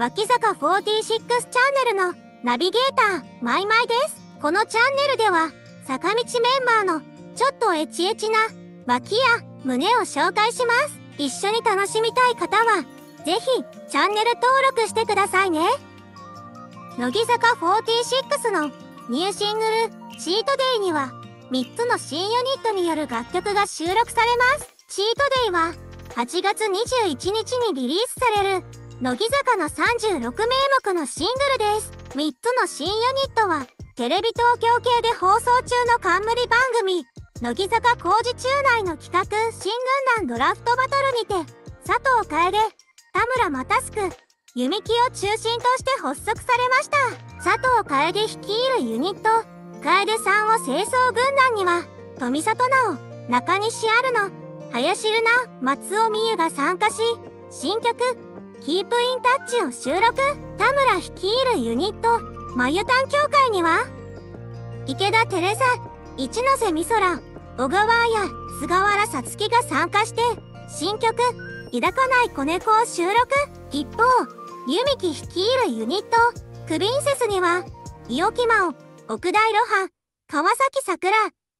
脇坂46チャンネルのナビゲーター、マイマイです。このチャンネルでは、坂道メンバーのちょっとエチエチな脇や胸を紹介します。一緒に楽しみたい方は、ぜひチャンネル登録してくださいね。乃木坂46のニューシングル、チートデイには、3つの新ユニットによる楽曲が収録されます。チートデイは、8月21日にリリースされる乃木坂の36名目のシングルです。3つの新ユニットは、テレビ東京系で放送中の冠番組、乃木坂工事中内の企画新軍団ドラフトバトルにて、佐藤楓、田村又助、弓木を中心として発足されました。佐藤楓率いるユニット、楓さんを清掃軍団には、富里直、中西あるの、林瑠奈、松尾美優が参加し、新曲、キープインタッチを収録。田村率いるユニット。まゆたん協会には。池田テレサ一ノ瀬美空小川彩菅原さつきが参加して新曲「抱かない子猫」を収録。一方弓木率いるユニットクビンセスには伊沖真央奥大露伴川崎桜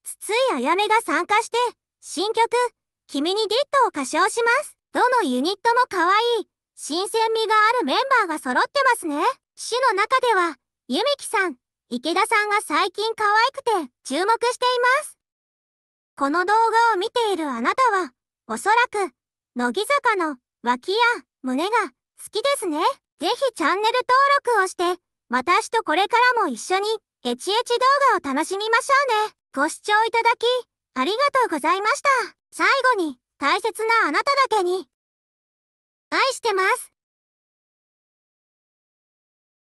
筒井あやめが参加して新曲「君にディット」を歌唱します。どのユニットも可愛い。新鮮味があるメンバーが揃ってますね。市の中では、ゆみきさん、池田さんが最近可愛くて注目しています。この動画を見ているあなたは、おそらく、乃木坂の脇や胸が好きですね。ぜひチャンネル登録をして、私とこれからも一緒にエチエチ動画を楽しみましょうね。ご視聴いただき、ありがとうございました。最後に、大切なあなただけに、愛してます。